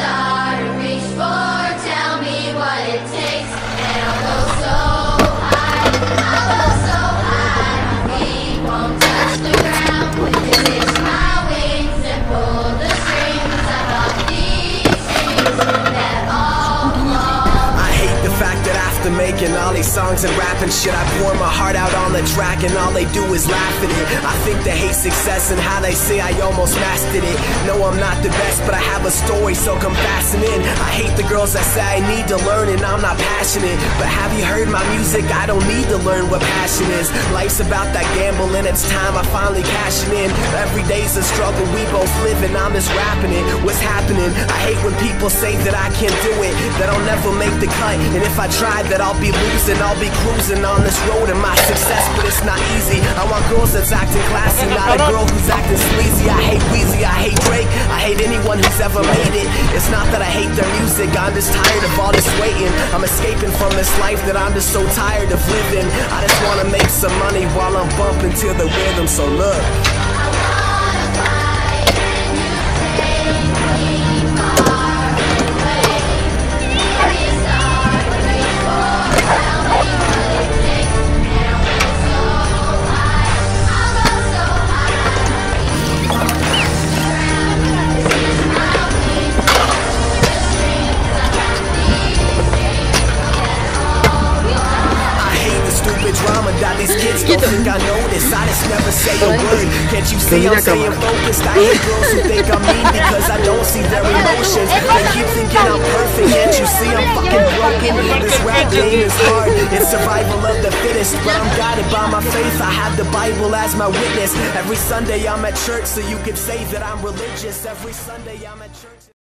다 Should I pour my heart out on the track and all they do is laugh at it? I think they hate success and how they say I almost mastered it. No, I'm not the best, but I have a story, so come fasten in. I hate the girls that say I need to learn and I'm not passionate. But have you heard my music? I don't need to learn what passion is. Life's about that gamble and it's time I finally cash in. Every day's a struggle, we both live and I'm just rapping it. What's happening? I hate when people say that I can't do it, that I'll never make the cut. And if I try, that I'll be losing. I'll be cruising on this road to my success, but it's not easy. I want girls that's acting classy, not a girl who's acting sleazy. I hate Weezy, I hate Drake, I hate anyone who's ever made it. It's not that I hate their music, I'm just tired of all this waiting. I'm escaping from this life that I'm just so tired of living. I just wanna make some money while I'm bumping to the rhythm, so look. Drama that these kids don't think I notice. I just never say a word. Can't you see I'm staying focused? I hate girls who think I'm mean because I don't see their emotions. They keep thinking I'm perfect. Can't you see I'm fucking broken? This rap game is hard. It's survival of the fittest. But I'm guided by my faith. I have the Bible as my witness. Every Sunday I'm at church, so you could say that I'm religious. Every Sunday I'm at church.